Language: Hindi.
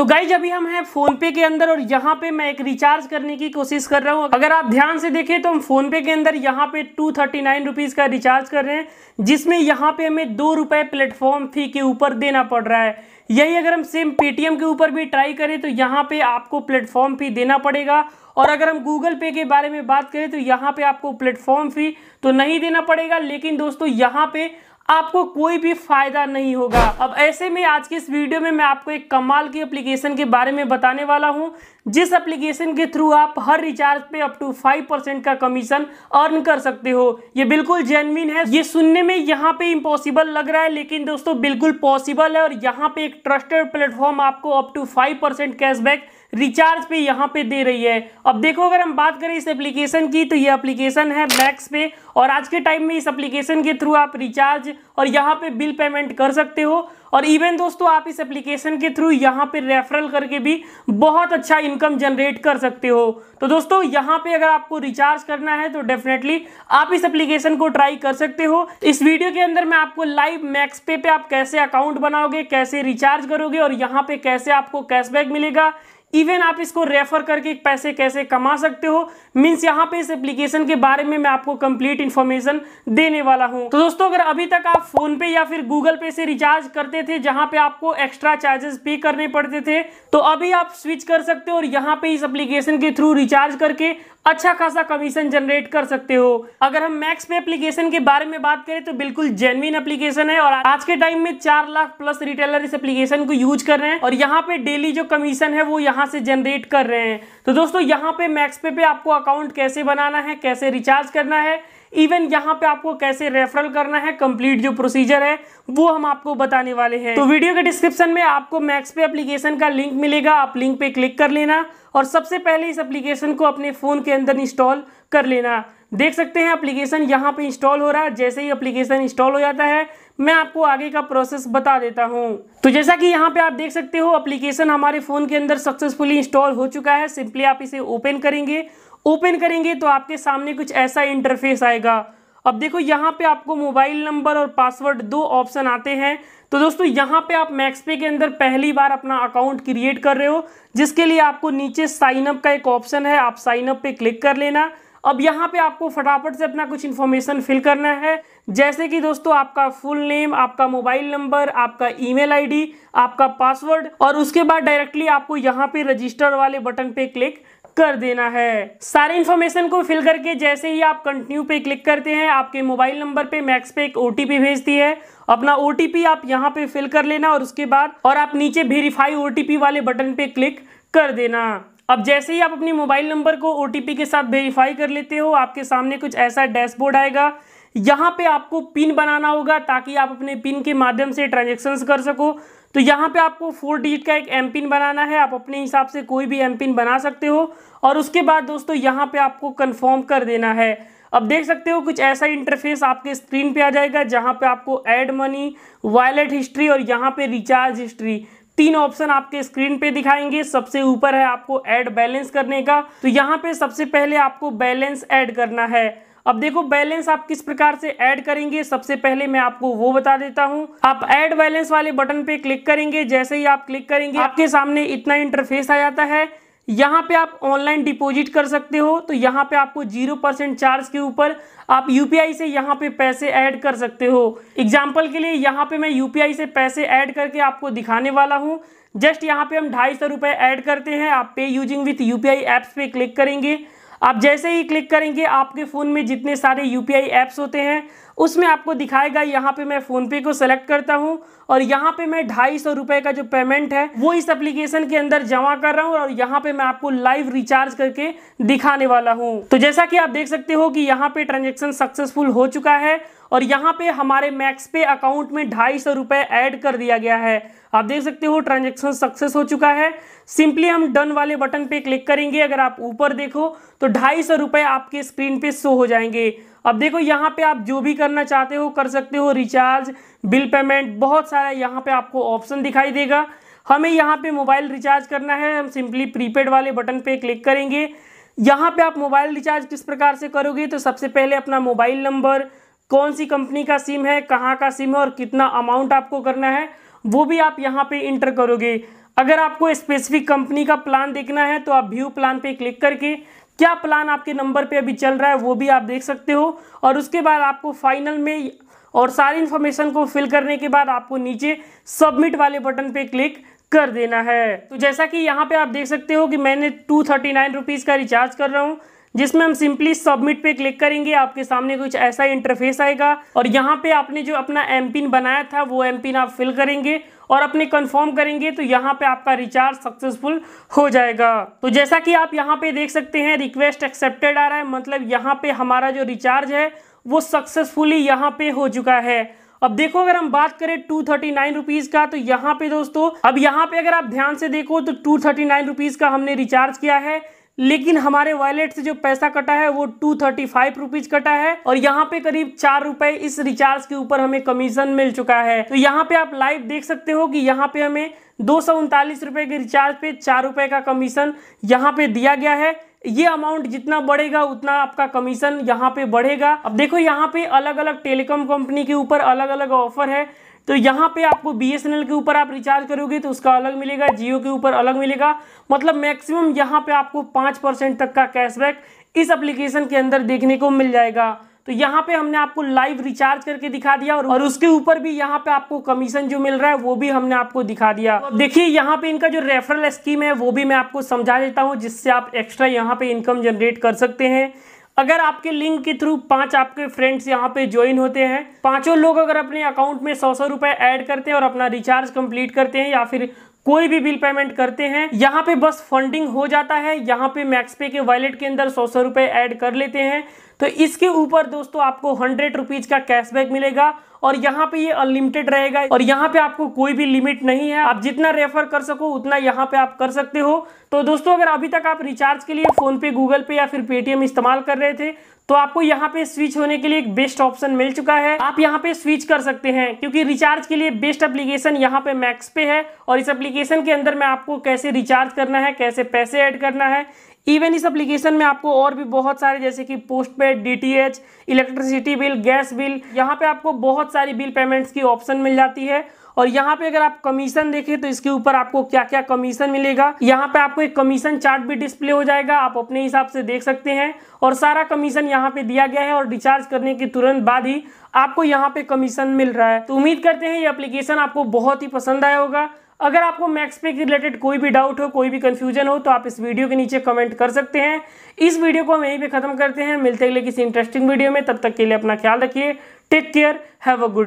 तो गाइज़ अभी हम हैं फ़ोन पे के अंदर और यहाँ पे मैं एक रिचार्ज करने की कोशिश कर रहा हूँ। अगर आप ध्यान से देखें तो हम फ़ोन पे के अंदर यहाँ पे टू थर्टी नाइन रुपीज़ का रिचार्ज कर रहे हैं, जिसमें यहाँ पे हमें दो रुपए प्लेटफॉर्म फ़ी के ऊपर देना पड़ रहा है। यही अगर हम सेम पेटीएम के ऊपर भी ट्राई करें तो यहाँ पे आपको प्लेटफॉर्म फ़ी देना पड़ेगा। और अगर हम गूगल पे के बारे में बात करें तो यहाँ पे आपको प्लेटफॉर्म फ़ी तो नहीं देना पड़ेगा, लेकिन दोस्तों, यहाँ पे आपको कोई भी फ़ायदा नहीं होगा। अब ऐसे में आज की इस वीडियो में मैं आपको एक कमाल की एप्लीकेशन के बारे में बताने वाला हूँ, जिस एप्लीकेशन के थ्रू आप हर रिचार्ज पे अप टू फाइव परसेंट का कमीशन अर्न कर सकते हो। ये बिल्कुल जेनविन है। ये सुनने में यहाँ पे इम्पॉसिबल लग रहा है, लेकिन दोस्तों बिल्कुल पॉसिबल है और यहाँ पे एक ट्रस्टेड प्लेटफॉर्म आपको up to five percent cashback recharge पे यहाँ पे दे रही है। अब देखो, अगर हम बात करें इस एप्लीकेशन की तो ये एप्लीकेशन है मैक्स पे, और आज के टाइम में इस एप्लीकेशन के थ्रू आप रिचार्ज और यहाँ पे बिल पेमेंट कर सकते हो। और इवन दोस्तों, आप इस एप्लीकेशन के थ्रू यहाँ पे रेफरल करके भी बहुत अच्छा इनकम जनरेट कर सकते हो। तो दोस्तों, यहाँ पे अगर आपको रिचार्ज करना है तो डेफिनेटली आप इस एप्लीकेशन को ट्राई कर सकते हो। इस वीडियो के अंदर मैं आपको लाइव मैक्स पे पे आप कैसे अकाउंट बनाओगे, कैसे रिचार्ज करोगे, और यहाँ पे कैसे आपको कैशबैक मिलेगा इवन आप इसको रेफर करके पैसे कैसे कमा सकते हो? मीन्स यहाँ पे इस एप्लीकेशन के बारे में मैं आपको कंप्लीट इन्फॉर्मेशन देने वाला हूँ। तो दोस्तों, अगर अभी तक आप फ़ोन पे या फिर गूगल पे से रिचार्ज करते थे, जहाँ पे आपको एक्स्ट्रा चार्जेस पे करने पड़ते थे तो अभी आप स्विच कर सकते हो और यहाँ पे इस एप्लीकेशन के थ्रू रिचार्ज करके अच्छा खासा कमीशन जनरेट कर सकते हो। अगर हम मैक्स पे एप्लीकेशन के बारे में बात करें तो बिल्कुल जेनविन एप्लीकेशन है और आज के टाइम में चार लाख प्लस रिटेलर इस एप्लीकेशन को यूज़ कर रहे हैं और यहाँ पे डेली जो कमीशन है वो यहाँ से जनरेट कर रहे हैं। तो दोस्तों, यहाँ पे मैक्स पे पे आपको अकाउंट कैसे बनाना है, कैसे रिचार्ज करना है इवन यहाँ पे आपको कैसे रेफरल करना है कंप्लीट जो प्रोसीजर है, वो हम आपको बताने वाले हैं। तो वीडियो के डिस्क्रिप्शन में आपको मैक्स पे एप्लीकेशन का लिंक मिलेगा, आप लिंक पे क्लिक कर लेना और सबसे पहले इस एप्लीकेशन को अपने फ़ोन के अंदर इंस्टॉल कर लेना। देख सकते हैं एप्लीकेशन यहाँ पे इंस्टॉल हो रहा है, जैसे ही एप्लीकेशन इंस्टॉल हो जाता है, मैं आपको आगे का प्रोसेस बता देता हूँ। तो जैसा कि यहाँ पे आप देख सकते हो एप्लीकेशन हमारे फ़ोन के अंदर सक्सेसफुली इंस्टॉल हो चुका है सिंपली आप इसे ओपन करेंगे ओपन करेंगे तो आपके सामने कुछ ऐसा इंटरफेस आएगा। अब देखो, यहाँ पे आपको मोबाइल नंबर और पासवर्ड दो ऑप्शन आते हैं। तो दोस्तों, यहाँ पे आप मैक्स पे के अंदर पहली बार अपना अकाउंट क्रिएट कर रहे हो, जिसके लिए आपको नीचे साइन अप का एक ऑप्शन है। आप साइन अप पे क्लिक कर लेना। अब यहाँ पे आपको फटाफट से अपना कुछ इन्फॉर्मेशन फिल करना है। जैसे कि दोस्तों, आपका फुल नेम आपका मोबाइल नंबर आपका ईमेल आईडी आपका पासवर्ड और उसके बाद डायरेक्टली आपको यहाँ पे रजिस्टर वाले बटन पे क्लिक कर देना है। सारे इन्फॉर्मेशन को फिल करके जैसे ही आप कंटिन्यू पे क्लिक करते हैं, आपके मोबाइल नंबर पे मैक्स पे एक ओटीपी भेजती है। अपना ओटीपी आप यहाँ पे फिल कर लेना और उसके बाद और आप नीचे वेरीफाई ओटीपी वाले बटन पे क्लिक कर देना। अब जैसे ही आप अपने मोबाइल नंबर को ओटीपी के साथ वेरीफाई कर लेते हो, आपके सामने कुछ ऐसा डैशबोर्ड आएगा। यहाँ पे आपको पिन बनाना होगा ताकि आप अपने पिन के माध्यम से ट्रांजेक्शन कर सको। तो यहाँ पे आपको फोर डिजिट का एक एम पिन बनाना है। आप अपने हिसाब से कोई भी एम पिन बना सकते हो। और उसके बाद दोस्तों, यहाँ पे आपको कंफर्म कर देना है। अब देख सकते हो, कुछ ऐसा इंटरफेस आपके स्क्रीन पे आ जाएगा, जहाँ पे आपको ऐड मनी वॉलेट हिस्ट्री और यहाँ पे रिचार्ज हिस्ट्री तीन ऑप्शन आपके स्क्रीन पे दिखाएँगे। सबसे ऊपर है आपको ऐड बैलेंस करने का। तो यहाँ पे सबसे पहले आपको बैलेंस ऐड करना है। अब देखो बैलेंस आप किस प्रकार से ऐड करेंगे। सबसे पहले मैं आपको वो बता देता हूँ। आप ऐड बैलेंस वाले बटन पे क्लिक करेंगे। जैसे ही आप क्लिक करेंगे, आपके सामने इतना इंटरफेस आ जाता है। यहाँ पे आप ऑनलाइन डिपॉजिट कर सकते हो। तो यहाँ पे आपको ज़ीरो परसेंट चार्ज के ऊपर आप यूपीआई से यहाँ पे पैसे ऐड कर सकते हो। एग्ज़ाम्पल के लिए यहाँ पे मैं यूपीआई से पैसे ऐड करके आपको दिखाने वाला हूँ। जस्ट यहाँ पे हम ढाई सौ रुपये ऐड करते हैं। आप pay using with UPI apps पे क्लिक करेंगे। आप जैसे ही क्लिक करेंगे आपके फ़ोन में जितने सारे यूपीआई ऐप्स होते हैं उसमें आपको दिखाएगा, यहाँ पे मैं फ़ोनपे को सेलेक्ट करता हूँ और यहाँ पे मैं ढाई सौ रुपये का जो पेमेंट है, वो इस एप्लीकेशन के अंदर जमा कर रहा हूँ और यहाँ पे मैं आपको लाइव रिचार्ज करके दिखाने वाला हूँ। तो जैसा कि आप देख सकते हो कि यहाँ पे ट्रांजेक्शन सक्सेसफुल हो चुका है और यहाँ पे हमारे मैक्स पे अकाउंट में ढाई सौ रुपये ऐड कर दिया गया है। आप देख सकते हो ट्रांजेक्शन सक्सेस हो चुका है। सिंपली हम डन वाले बटन पे क्लिक करेंगे। अगर आप ऊपर देखो तो ढाई सौ रुपये आपके स्क्रीन पे शो हो जाएँगे। अब देखो, यहाँ पे आप जो भी करना चाहते हो, कर सकते हो। रिचार्ज, बिल पेमेंट, बहुत सारा यहाँ पे आपको ऑप्शन दिखाई देगा। हमें यहाँ पे मोबाइल रिचार्ज करना है। हम सिंपली प्रीपेड वाले बटन पे क्लिक करेंगे। यहाँ पे आप मोबाइल रिचार्ज किस प्रकार से करोगे तो सबसे पहले अपना मोबाइल नंबर, कौन सी कंपनी का सिम है, कहाँ का सिम है और कितना अमाउंट आपको करना है, वो भी आप यहाँ पे इंटर करोगे। अगर आपको स्पेसिफिक कंपनी का प्लान देखना है तो आप व्यू प्लान पे क्लिक करके क्या प्लान आपके नंबर पे अभी चल रहा है, वो भी आप देख सकते हो। और उसके बाद आपको फाइनल में और सारी इन्फॉर्मेशन को फिल करने के बाद आपको नीचे सबमिट वाले बटन पे क्लिक कर देना है। तो जैसा कि यहाँ पे आप देख सकते हो कि मैंने टू थर्टी नाइन रुपीज़ का रिचार्ज कर रहा हूँ। जिसमें हम सिंपली सबमिट पे क्लिक करेंगे, आपके सामने कुछ ऐसा इंटरफेस आएगा। और यहाँ पे आपने जो अपना एम पिन बनाया था, वो एम पिन आप फिल करेंगे और अपने कंफर्म करेंगे तो यहाँ पे आपका रिचार्ज सक्सेसफुल हो जाएगा। तो जैसा कि आप यहाँ पे देख सकते हैं रिक्वेस्ट एक्सेप्टेड आ रहा है। मतलब यहाँ पे हमारा जो रिचार्ज है, वो सक्सेसफुली यहाँ पे हो चुका है। अब देखो, अगर हम बात करें टू थर्टी नाइन रुपीज़ का तो यहाँ पे दोस्तों, अब यहाँ पे अगर आप ध्यान से देखो तो टू थर्टी नाइन रुपीज़ का हमने रिचार्ज किया है। लेकिन हमारे वॉलेट से जो पैसा कटा है, वो टू थर्टी फाइव रुपीज़ कटा है और यहाँ पे करीब चार रुपए इस रिचार्ज के ऊपर हमें कमीशन मिल चुका है। तो यहाँ पे आप लाइव देख सकते हो कि यहाँ पे हमें दो सौ उनतालीस रुपए के रिचार्ज पे चार रुपए का कमीशन यहाँ पे दिया गया है। ये अमाउंट जितना बढ़ेगा, उतना आपका कमीशन यहाँ पे बढ़ेगा। अब देखो, यहाँ पे अलग अलग टेलीकॉम कंपनी के ऊपर अलग अलग ऑफ़र है। तो यहाँ पे आपको बीएसएनएल के ऊपर आप रिचार्ज करोगे तो उसका अलग मिलेगा जियो के ऊपर अलग मिलेगा। मतलब मैक्सिमम यहाँ पे आपको पाँच परसेंट तक का कैशबैक इस एप्लीकेशन के अंदर देखने को मिल जाएगा। तो यहाँ पे हमने आपको लाइव रिचार्ज करके दिखा दिया और, और उसके ऊपर भी यहाँ पे आपको कमीशन जो मिल रहा है वो भी हमने आपको दिखा दिया। तो देखिए यहाँ पे इनका जो रेफरल स्कीम है वो भी मैं आपको समझा देता हूँ जिससे आप एक्स्ट्रा यहाँ पे इनकम जनरेट कर सकते हैं। अगर आपके लिंक के थ्रू पाँच आपके फ्रेंड्स यहाँ पे ज्वाइन होते हैं, पाँचों लोग अगर अपने अकाउंट में सौ सौ रुपए ऐड करते हैं और अपना रिचार्ज कंप्लीट करते हैं या फिर कोई भी बिल पेमेंट करते हैं, यहाँ पे बस फंडिंग हो जाता है। यहाँ पे मैक्सपे के वॉलेट के अंदर सौ सौ रुपए ऐड कर लेते हैं। तो इसके ऊपर दोस्तों आपको हंड्रेड रुपीज़ का कैशबैक मिलेगा और यहाँ पे ये अनलिमिटेड रहेगा और यहाँ पे आपको कोई भी लिमिट नहीं है। आप जितना रेफर कर सको, उतना यहाँ पे आप कर सकते हो। तो दोस्तों, अगर अभी तक आप रिचार्ज के लिए फ़ोन पे गूगल पे या फिर पेटीएम इस्तेमाल कर रहे थे तो आपको यहाँ पे स्विच होने के लिए एक बेस्ट ऑप्शन मिल चुका है। आप यहाँ पे स्विच कर सकते हैं, क्योंकि रिचार्ज के लिए बेस्ट एप्लीकेशन यहाँ पे मैक्स पे है और इस एप्लीकेशन के अंदर मैं आपको कैसे रिचार्ज करना है, कैसे पैसे ऐड करना है। इवन इस एप्लीकेशन में आपको और भी बहुत सारे, जैसे कि postpaid D electricity bill gas bill यहाँ पे आपको बहुत सारी बिल पेमेंट्स की ऑप्शन मिल जाती है। और यहाँ पे अगर आप कमीशन देखें तो इसके ऊपर आपको क्या क्या कमीशन मिलेगा? यहाँ पे आपको एक कमीशन चार्ट भी डिस्प्ले हो जाएगा, आप अपने हिसाब से देख सकते हैं। और सारा कमीशन यहाँ पे दिया गया है और रिचार्ज करने के तुरंत बाद ही आपको यहाँ पे कमीशन मिल रहा है। तो उम्मीद करते हैं ये एप्लीकेशन आपको बहुत ही पसंद आया होगा। अगर आपको मैक्स पे के रिलेटेड कोई भी डाउट हो, कोई भी कंफ्यूजन हो तो आप इस वीडियो के नीचे कमेंट कर सकते हैं। इस वीडियो को हम यहीं पे खत्म करते हैं। मिलते हैं किसी इंटरेस्टिंग वीडियो में। तब तक के लिए अपना ख्याल रखिए। Take care have a good